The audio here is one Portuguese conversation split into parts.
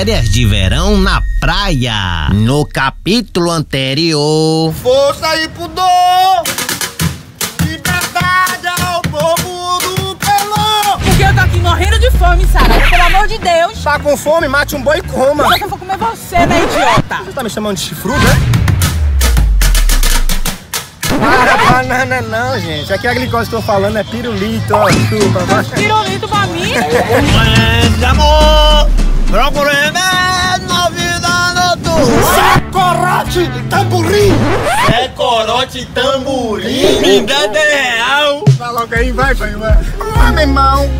férias de verão na praia. No capítulo anterior. Força e pudor! Liberdade ao povo do pelão! Porque eu tô aqui morrendo de fome, Sara. Pelo amor de Deus. Tá com fome? Mate um boi e coma! Só que eu vou comer você, né, idiota? Você tá me chamando de chifrudo, né? Para, banana não, gente. Aqui a glicose que eu tô falando é pirulito, ó. Chupa. Pirulito pra mim. de amor, procuro remédio na vida noturna. Corote, tamborim! É corote tamborim. Me dá 10 real. Vai logo aí, vai, vai, vai. Ah, meu irmão,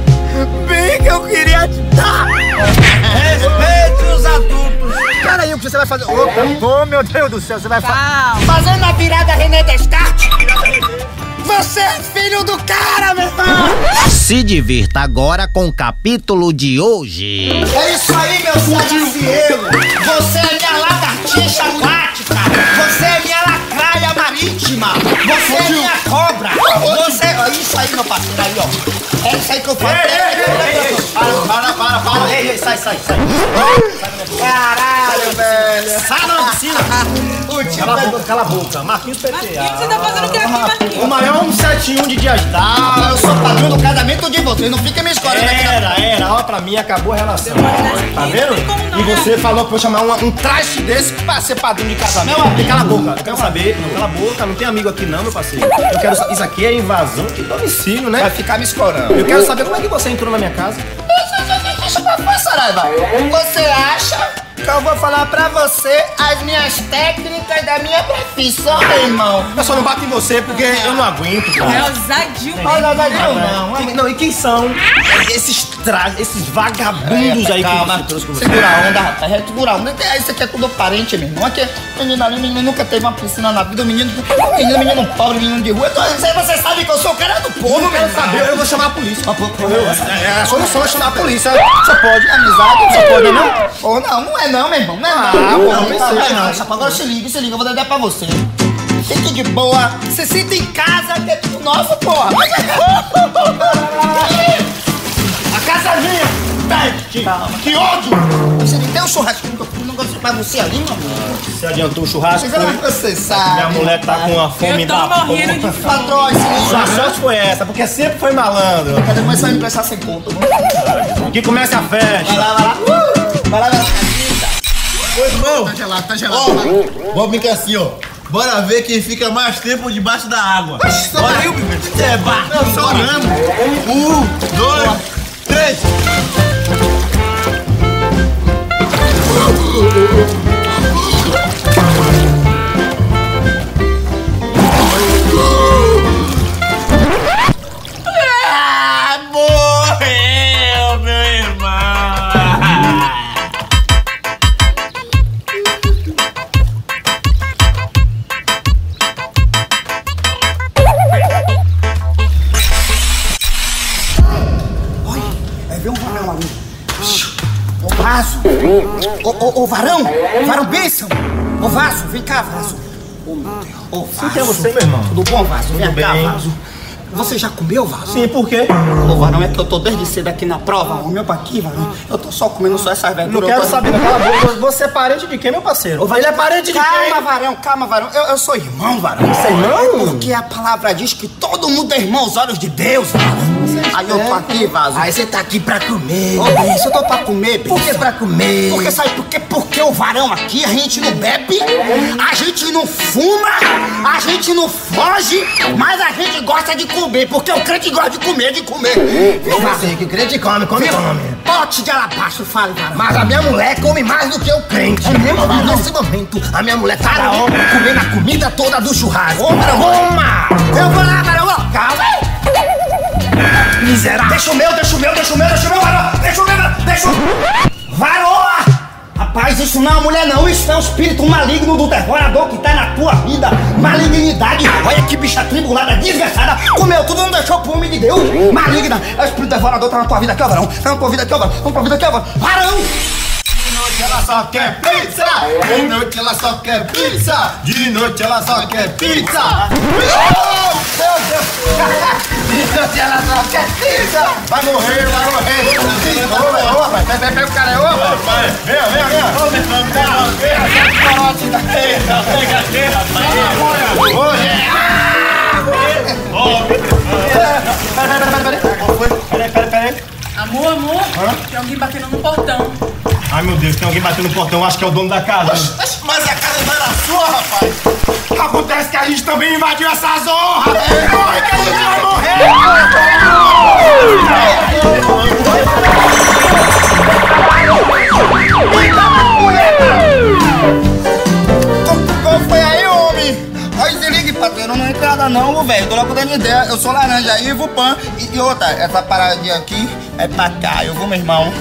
bem que eu queria te dar. Respeite os adultos. Peraí, o que você vai fazer? Ô, ô, meu Deus do céu, você vai fazer... Fazendo a virada René Descartes? Você é filho do cara, meu irmão! Se divirta agora com o capítulo de hoje. É isso aí, meu sagacielo! Você é minha lagartixa aquática! Você é minha lacraia marítima! Você é minha cobra! Você é isso aí, meu parceiro, aí, ó! É isso aí que eu falo! Para, para, para, para! Ei, ei, sai, sai, sai! Caralho, velho! Sai da piscina. Cala a boca, cala a boca! Marquinhos PT! O que você tá fazendo aqui, aqui, O Marquinhos? maior 171 de dias Ah, eu sou padrão do casamento de vocês, não fica me escolhendo aqui. não. Era, era, ó, pra mim acabou a relação. Tá Não vendo? não, E né? você falou pra eu chamar um, um traste desse pra ser padrinho de casamento. Não, Abdi, cala a boca. Eu quero saber. Não, cala a boca, não tem amigo aqui não, meu parceiro. Eu quero Isso aqui é invasão de domicílio, né? Vai ficar me escorando. Eu quero saber como é que você entrou na minha casa. Saraiva. Você acha que eu vou falar pra você as minhas técnicas da minha profissão, meu irmão? Eu só não bato em você porque eu não aguento, É cara. ousadio, Olha, mesmo. não, não, não. Quem- Não, e quem são esses trajes, esses vagabundos aí que Calma, você trouxe com você? segura a onda, rapaz, é, segura a onda. É, Isso aqui é tudo parente, meu irmão. Aqui, menino ali, menino nunca teve uma piscina na vida. Menino, menino, menino pobre, menino de rua. Então, aí você sabe que eu sou o cara do povo, meu quero saber, eu vou chamar a polícia. É, a solução é chamar a polícia. Você pode, amizade, você pode, não? Ou não, não é não, meu irmão. Não é não. Ah, não, não não, não. não. Chapa, Agora se liga, se liga, eu vou dar ideia pra você. Fique de boa. Você sinta em casa, que é tudo nosso, porra. A casa é minha! Pede! Que ódio! Você não tem um churrasquinho que eu um negócio pra você ali, meu amor. Você adiantou o churrasco, Mas foi? Você sabe. Minha mulher tá com uma fome Eu tô da morrendo de fome. Patrão, se Sua sorte foi essa, porque sempre foi malandro. Mas depois você vai me emprestar sem conta. Que comece a Vai festa. lá, vai lá. Uh! Vai lá, vai lá. Ô, irmão, Tá gelado, tá gelado. ó, vamos brincar assim, ó. Bora ver quem fica mais tempo debaixo da água. Bora aí, bebê. É, bah, não, só. Um, dois, três. Ô vaso! Ô, ô, ô varão! Varão bênção! Ô vaso, vem cá, vaso! Ô meu Deus! Ô vaso! Quem é você, meu irmão? Tudo bom, vaso? Vem cá, bem. vaso! Você já comeu, vaso? Sim, por quê? Ô varão, é que eu tô desde cedo aqui na prova, o meu pra aqui, varão. Eu tô só comendo só essas verduras. Não eu quero tô- saber. Cala a. Você é parente de quem, meu parceiro? Ele é parente de Calma, quem? varão, calma, varão. Eu, eu sou irmão, varão. Você é irmão? Porque a palavra diz que todo mundo é irmão aos olhos de Deus, varão. Aí eu tô aqui, vaso. Aí você tá aqui pra comer. Ô, Benção, eu tô pra comer, Benção. Por que pra comer? Porque sabe por quê? Porque o varão aqui, a gente não bebe, a gente não fuma, a gente não foge, mas a gente gosta de comer, porque o crente gosta de comer, de comer. Viu, sei que o crente come, come, come. Pote de alabastro, fale, varão. Mas a minha mulher come mais do que o crente. É mesmo, varão? Nesse momento, a minha mulher tá na obra comendo a comida toda do churrasco. Ô, varão. Toma! Eu vou lá, varão. Calma aí. Miserável! Deixa o meu, deixa o meu, deixa o meu, deixa o meu, varão. Deixa o meu, deixa o... Varoa! Rapaz, isso não é uma mulher não, isso é um espírito maligno do devorador que tá na tua vida. Malignidade. Olha que bicha tribulada, desgraçada. Comeu tudo, não deixou pro homem de Deus. Maligna. É o espírito devorador tá na tua vida aqui, ó, varão. Tá na tua vida aqui, ó, varão. Tá na tua vida aqui, ó, varão. Varão! ela só quer pizza. De noite ela só quer pizza. De noite ela só quer pizza. Oh, meu Deus. De noite ela só quer pizza. Vai morrer, vai morrer. Ô, rapaz, pega, o cara ô, rapaz. Vem, vem, vem. Pega aqui, rapaz. Peraí, peraí, peraí. Amor, amor, tem alguém batendo no portão. Ai meu Deus, tem alguém batendo no portão, acho que é o dono da casa. Mas a casa não era sua, rapaz! Acontece que a gente também invadiu essa zorra! Né? Corre que a gente vai morrer! Qual foi aí, homem? Olha, se ligue, patrão, não entrada não, velho. Tô logo dando ideia. Eu sou laranja, Ivo Pan. E, e outra, essa paradinha aqui é pra cá. Eu vou, meu irmão.